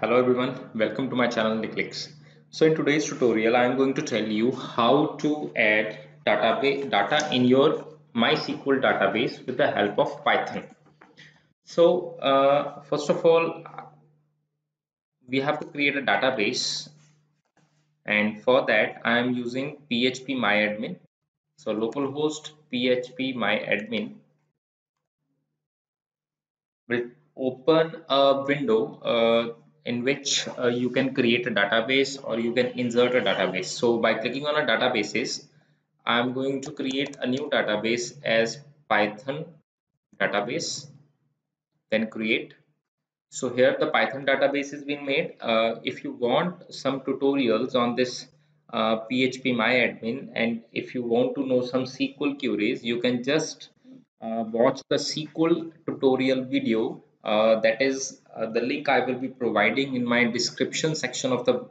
Hello everyone, welcome to my channel Niclix. So in today's tutorial, I am going to tell you how to add database data in your MySQL database with the help of Python. So uh, first of all, we have to create a database and for that I am using PHP MyAdmin. So localhost PHP MyAdmin will open a window uh, in which uh, you can create a database or you can insert a database. So by clicking on a databases, I'm going to create a new database as Python database, then create. So here the Python database has been made. Uh, if you want some tutorials on this uh, PHP MyAdmin and if you want to know some SQL queries, you can just uh, watch the SQL tutorial video uh, that is uh, the link I will be providing in my description section of the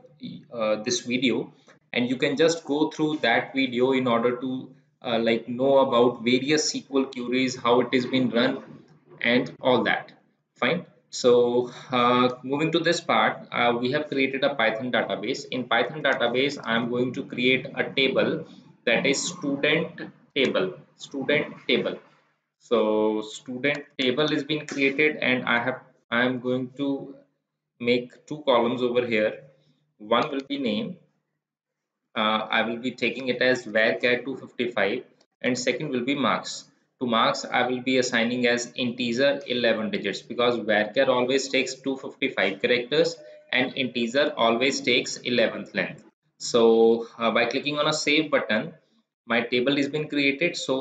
uh, this video. And you can just go through that video in order to uh, like know about various SQL queries how it is being run and all that. Fine? So uh, moving to this part uh, we have created a Python database. In Python database I am going to create a table that is student table. Student table so student table is being created and i have i am going to make two columns over here. One will be name. Uh, i will be taking it as varchar 255 and second will be marks. To marks i will be assigning as integer 11 digits because varchar always takes 255 characters and integer always takes 11th length. So uh, by clicking on a save button my table is been created. So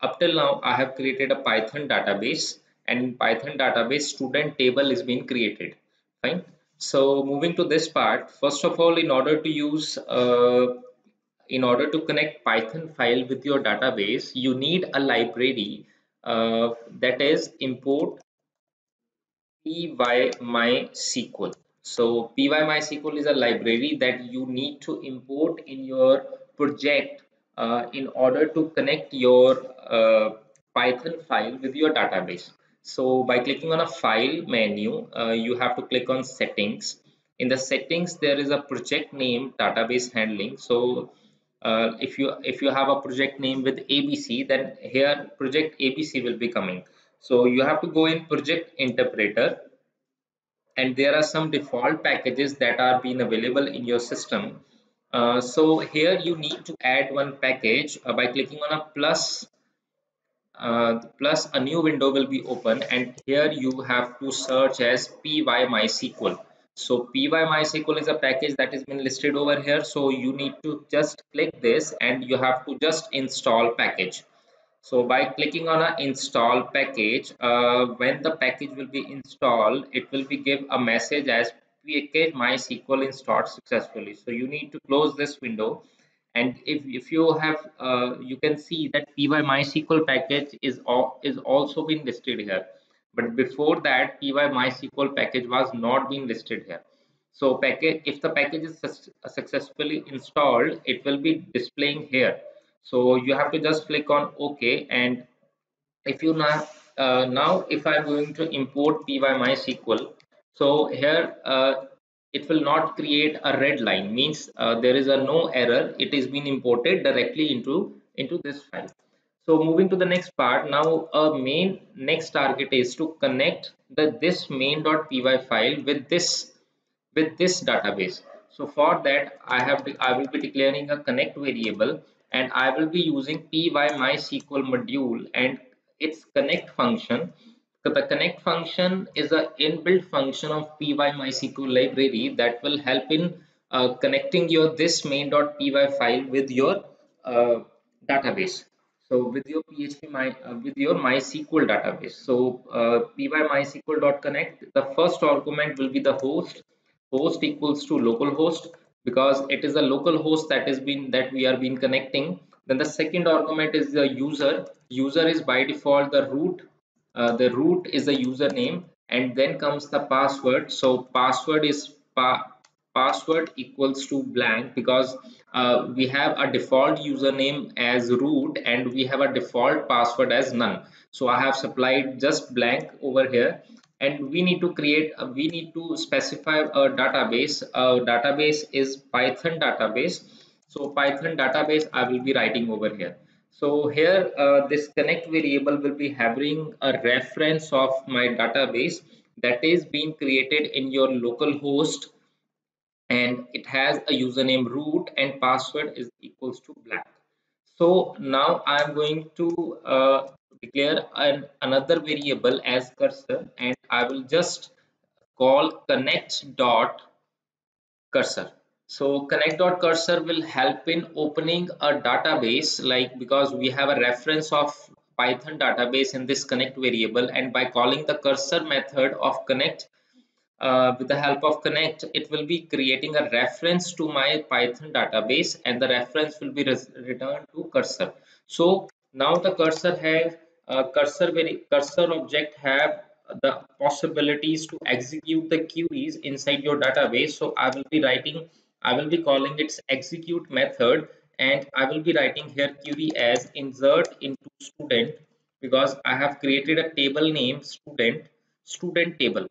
up till now I have created a Python database and in Python database student table is being created. Fine. So moving to this part first of all in order to use uh, in order to connect Python file with your database you need a library uh, that is import pymysql so pymysql is a library that you need to import in your project uh, in order to connect your uh, Python file with your database. So by clicking on a file menu, uh, you have to click on settings. In the settings, there is a project name database handling. So uh, if you if you have a project name with ABC, then here project ABC will be coming. So you have to go in project interpreter and there are some default packages that are being available in your system uh, so here you need to add one package uh, by clicking on a plus uh, plus a new window will be open and here you have to search as pymysql so pymysql is a package that has been listed over here. So you need to just click this and you have to just install package. So by clicking on a install package uh, when the package will be installed it will be give a message as package mysql installed successfully. So you need to close this window and if, if you have uh, you can see that py mysql package is is also been listed here. But before that py mysql package was not being listed here. So package if the package is successfully installed it will be displaying here. So you have to just click on ok. And if you now uh, now if i'm going to import py mysql so here uh, it will not create a red line. Means uh, there is a no error. It is being imported directly into into this file. So moving to the next part. Now a main next target is to connect the this main.py file with this with this database. So for that i have to, i will be declaring a connect variable and i will be using py mysql module and its connect function so the connect function is an inbuilt function of pymysql library that will help in uh, connecting your this main.py file with your uh, database. So with your PHP my uh, with your MySQL database. So uh, pymysql.connect the first argument will be the host. Host equals to localhost because it is a local host that is been that we are being connecting. Then the second argument is the user. User is by default the root uh, the root is the username and then comes the password. So password is pa password equals to blank because uh, we have a default username as root and we have a default password as none. So i have supplied just blank over here and we need to create a, we need to specify a database. Our database is python database. So python database i will be writing over here so here uh, this connect variable will be having a reference of my database that is being created in your local host and it has a username root and password is equals to black so now I am going to uh, declare an, another variable as cursor and I will just call connect dot cursor. So connect dot cursor will help in opening a database like because we have a reference of Python database in this connect variable and by calling the cursor method of connect uh, with the help of connect it will be creating a reference to my python database and the reference will be returned to cursor. So now the cursor have uh, cursor very cursor object have the possibilities to execute the queries inside your database. So i will be writing i will be calling its execute method and i will be writing here query as insert into student because i have created a table name student student table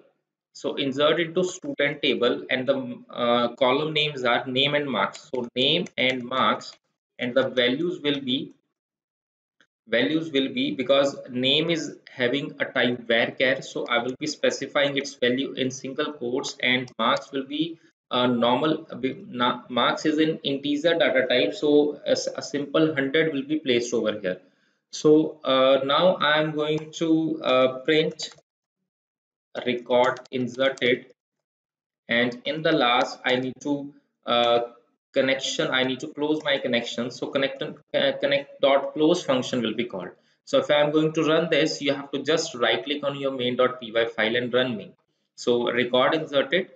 so insert into student table and the uh, column names are name and marks. So name and marks and the values will be values will be because name is having a type varchar so i will be specifying its value in single quotes and marks will be a normal marks is an integer data type so a, a simple 100 will be placed over here. So uh, now i am going to uh, print record inserted and in the last I need to uh, connection I need to close my connection so connect uh, connect dot close function will be called. So if I'm going to run this you have to just right click on your main.py file and run main. So record inserted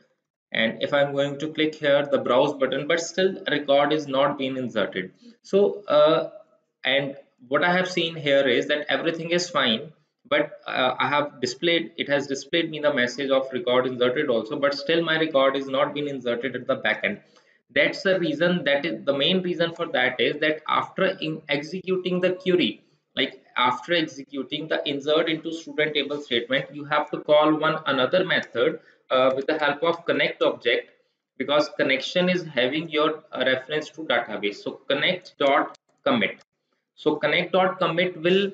and if I'm going to click here the browse button but still record is not being inserted. So uh, and what I have seen here is that everything is fine but uh, I have displayed it has displayed me the message of record inserted also but still my record is not being inserted at the backend that's the reason that is the main reason for that is that after in executing the query like after executing the insert into student table statement you have to call one another method uh, with the help of connect object because connection is having your uh, reference to database. So connect dot commit. So connect dot commit will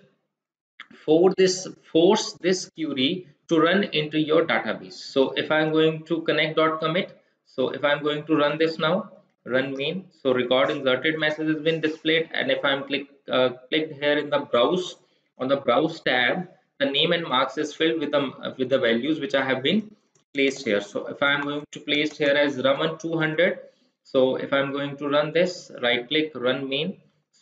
for this force this query to run into your database. So if i'm going to connect dot commit so if i'm going to run this now run main so record inserted message has been displayed and if i'm click uh, clicked here in the browse on the browse tab the name and marks is filled with the with the values which i have been placed here so if i'm going to place here as raman 200 so if i'm going to run this right click run main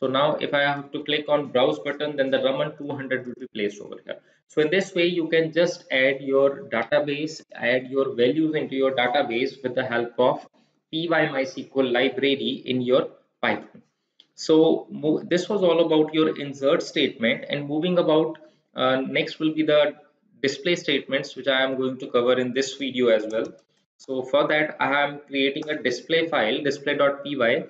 so now if I have to click on browse button, then the Raman 200 will be placed over here. So in this way, you can just add your database, add your values into your database with the help of PyMySQL library in your Python. So this was all about your insert statement and moving about uh, next will be the display statements which I am going to cover in this video as well. So for that I am creating a display file display.py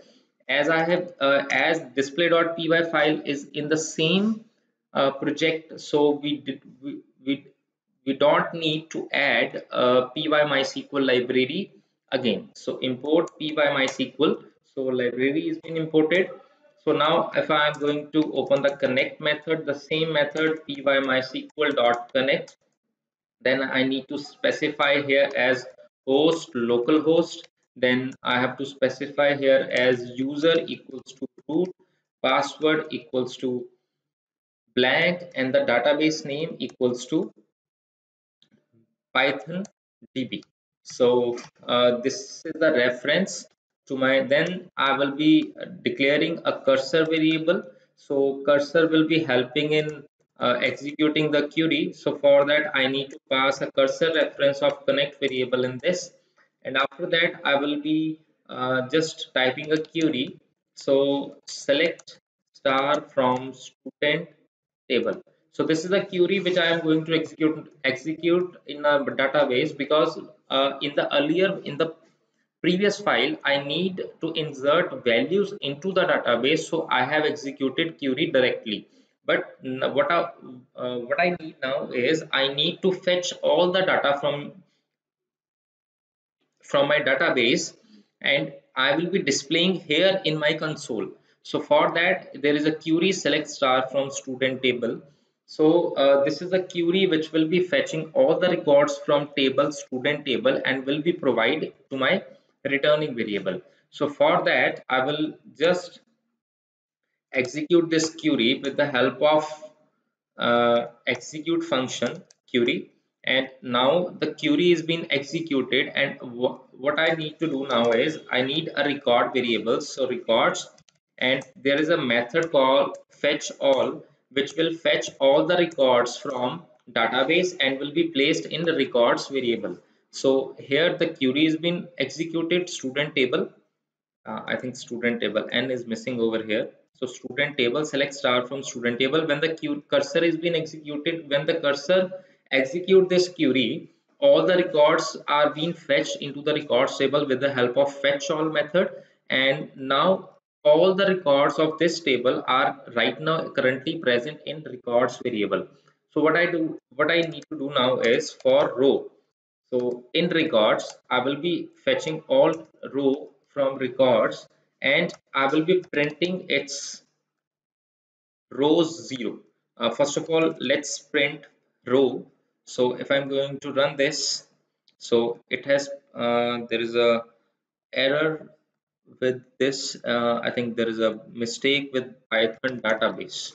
as I have uh, as display.py file is in the same uh, project so we did we, we we don't need to add a pymysql library again. So import pymysql so library is been imported so now if i am going to open the connect method the same method pymysql dot connect then i need to specify here as host localhost then I have to specify here as user equals to root password equals to blank and the database name equals to python db so uh, this is the reference to my then I will be declaring a cursor variable. So cursor will be helping in uh, executing the query. So for that I need to pass a cursor reference of connect variable in this. And after that I will be uh, just typing a query. So select star from student table. So this is a query which I am going to execute execute in a database because uh, in the earlier in the previous file I need to insert values into the database so I have executed query directly. But what I, uh, what I need now is I need to fetch all the data from from my database and I will be displaying here in my console. So for that there is a query select star from student table. So uh, this is a query which will be fetching all the records from table student table and will be provided to my returning variable. So for that I will just execute this query with the help of uh, execute function query. And now the query is being executed. And wh what I need to do now is I need a record variable. So records and there is a method called fetch all which will fetch all the records from database and will be placed in the records variable so here the query is being executed student table. Uh, I think student table n is missing over here. So student table select star from student table. When the cursor is being executed when the cursor execute this query all the records are being fetched into the records table with the help of fetch all method. And now all the records of this table are right now currently present in records variable. So what i do what i need to do now is for row so in records i will be fetching all row from records and I will be printing its rows 0 uh, first of all let's print row. So if I'm going to run this so it has uh, there is a error with this. Uh, I think there is a mistake with Python database.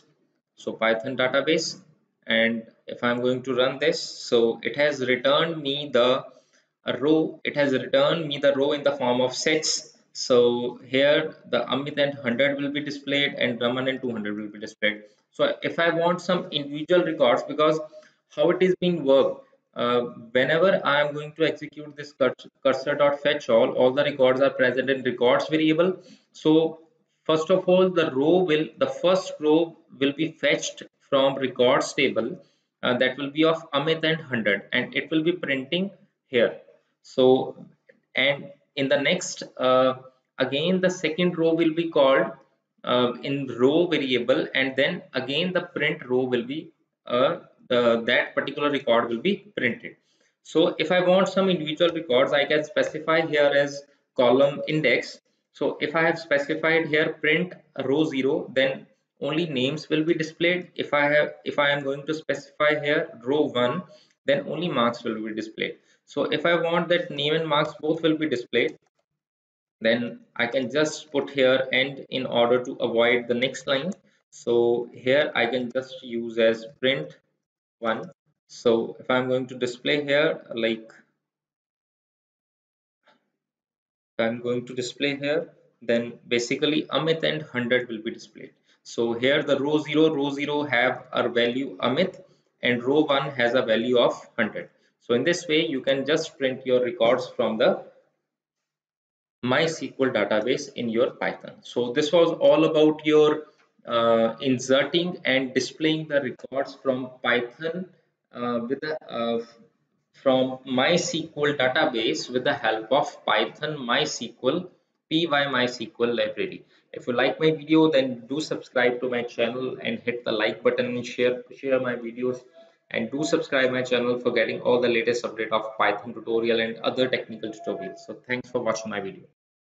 So Python database and if I'm going to run this so it has returned me the row it has returned me the row in the form of sets. So here the Amit and 100 will be displayed and Raman and 200 will be displayed. So if I want some individual records because how it is being worked uh, whenever I am going to execute this cursor dot fetch all all the records are present in records variable. So first of all the row will the first row will be fetched from records table uh, that will be of Amit and 100 and it will be printing here. So and in the next uh, again the second row will be called uh, in row variable and then again the print row will be uh, that particular record will be printed. So if i want some individual records i can specify here as column index. So if i have specified here print row 0 then only names will be displayed. If i have if i am going to specify here row 1 then only marks will be displayed. So if I want that name and marks both will be displayed then I can just put here and in order to avoid the next line. So here I can just use as print one. So if I'm going to display here like I'm going to display here then basically Amit and 100 will be displayed so here the row 0 row 0 have a value Amit and row 1 has a value of 100 so in this way, you can just print your records from the MySQL database in your Python. So this was all about your uh, inserting and displaying the records from Python uh, with the, uh, from MySQL database with the help of Python MySQL PyMySQL library. If you like my video, then do subscribe to my channel and hit the like button and share share my videos. And do subscribe my channel for getting all the latest update of python tutorial and other technical tutorials. So thanks for watching my video